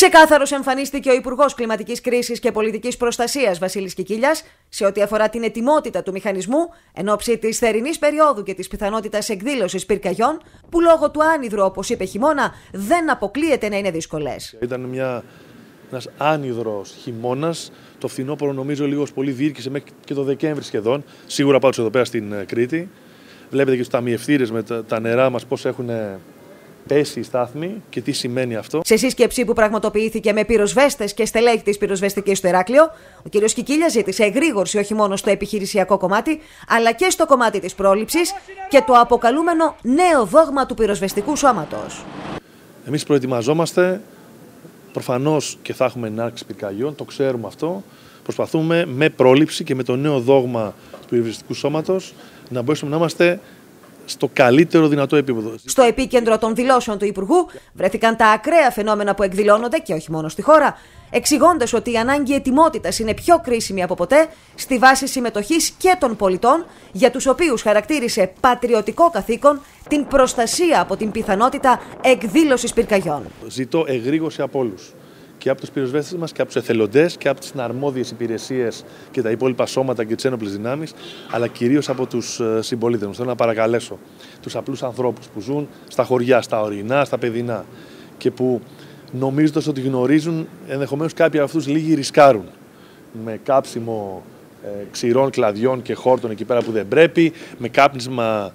Ξεκάθαρος εμφανίστηκε ο Υπουργός Κλιματικής Κρίσης και Πολιτικής Προστασίας Βασίλης Κικίλιας σε ό,τι αφορά την ετοιμότητα του μηχανισμού εν ώψη της θερινής περίοδου και της πιθανότητας εκδήλωσης πυρκαγιών, που λόγω του άνυδρου, όπως είπε χειμώνα, δεν αποκλείεται να είναι δύσκολες. Ήταν μια, ένας άνυδρος χειμώνας. Το φθινόπωρο νομίζω λίγος πολύ διήρκησε μέχρι και το Δεκέμβρη σχεδόν. Σίγουρα πάντως εδώ πέρα στην ε, Κρήτη. Βλέπετε και στους ταμιευτήρες με τα, τα νερά μας πώς έχουν πέσει η στάθμη και τι σημαίνει αυτό. Σε σύσκεψη που πραγματοποιήθηκε με πυροσβέστες και στελέχη της πυροσβεστικής στο Ηράκλειο, ο κ. Κικίλιας ζήτησε εγρήγορση όχι μόνο στο επιχειρησιακό κομμάτι, αλλά και στο κομμάτι της πρόληψης και το αποκαλούμενο νέο δόγμα του πυροσβεστικού σώματος. Εμείς προετοιμαζόμαστε προφανώς και θα έχουμε ενάρξη πυρκαγιών, το ξέρουμε αυτό. Προσπαθούμε με πρόληψη και με το νέο δόγμα του πυροσβεστικού σώματος να μπορέσουμε να είμαστε στο καλύτερο δυνατό επίπεδο. Στο επίκεντρο των δηλώσεων του Υπουργού βρέθηκαν τα ακραία φαινόμενα που εκδηλώνονται και όχι μόνο στη χώρα, εξηγώντας ότι η ανάγκη ετοιμότητας είναι πιο κρίσιμη από ποτέ στη βάση συμμετοχής και των πολιτών, για τους οποίους χαρακτήρισε πατριωτικό καθήκον την προστασία από την πιθανότητα εκδήλωσης πυρκαγιών. Ζητώ εγρήγορση από όλους και από τους πυροσβέστες μας και από τους εθελοντές και από τις αρμόδιε υπηρεσίες και τα υπόλοιπα σώματα και τις ένοπλες δυνάμεις, αλλά κυρίως από τους συμπολίτες μου. Θέλω να παρακαλέσω τους απλούς ανθρώπους που ζουν στα χωριά, στα ορεινά, στα παιδινά και που νομίζοντας ότι γνωρίζουν, ενδεχομένως κάποιοι από αυτούς λίγοι ρισκάρουν με κάψιμο ε, ξηρών κλαδιών και χόρτων εκεί πέρα που δεν πρέπει, με κάπνισμα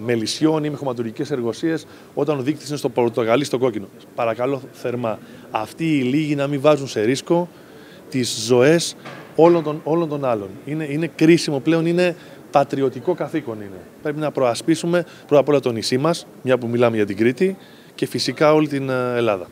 μελισσιών ή με χωματουργικές εργοσίες όταν ο δείκτης είναι στο πορτογαλί, στο κόκκινο. Παρακαλώ θερμά αυτοί οι λίγοι να μην βάζουν σε ρίσκο τις ζωές όλων των, όλων των άλλων. Είναι, είναι κρίσιμο πλέον, είναι πατριωτικό καθήκον είναι. Πρέπει να προασπίσουμε πρώτα απ' όλα το νησί μας, μια που μιλάμε για την Κρήτη, και φυσικά όλη την Ελλάδα.